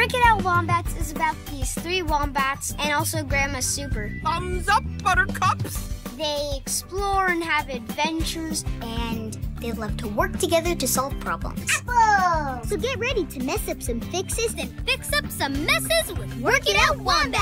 Work Out Wombats is about these three wombats and also Grandma Super. Thumbs up, buttercups! They explore and have adventures, and they love to work together to solve problems. Apple! So get ready to mess up some fixes and fix up some messes with Work It Out Wombats!